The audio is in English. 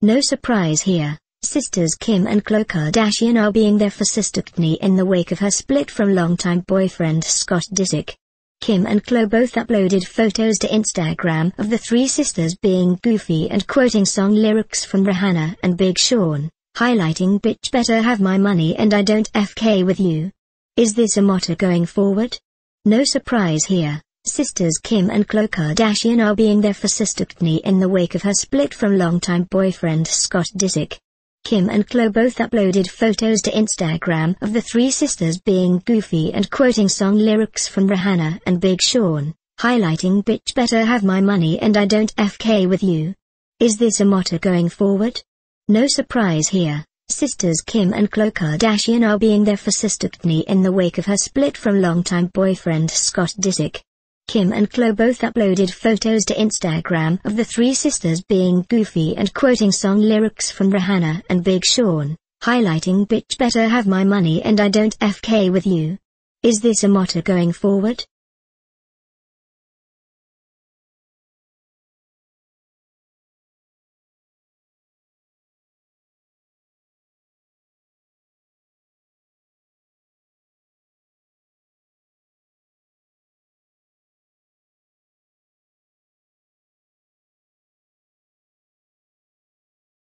No surprise here. Sisters Kim and Khloe Kardashian are being there for sister Kourtney in the wake of her split from longtime boyfriend Scott Disick. Kim and Khloe both uploaded photos to Instagram of the three sisters being goofy and quoting song lyrics from Rihanna and Big Sean, highlighting bitch better have my money and I don't FK with you. Is this a motto going forward? No surprise here. Sisters Kim and Khloe Kardashian are being there for sister Kourtney in the wake of her split from longtime boyfriend Scott Disick. Kim and Khloe both uploaded photos to Instagram of the three sisters being goofy and quoting song lyrics from Rihanna and Big Sean, highlighting bitch better have my money and I don't FK with you. Is this a motto going forward? No surprise here. Sisters Kim and Khloe Kardashian are being there for sister Kourtney in the wake of her split from longtime boyfriend Scott Disick. Kim and Khloe both uploaded photos to Instagram of the three sisters being goofy and quoting song lyrics from Rihanna and Big Sean, highlighting bitch better have my money and I don't FK with you. Is this a motto going forward?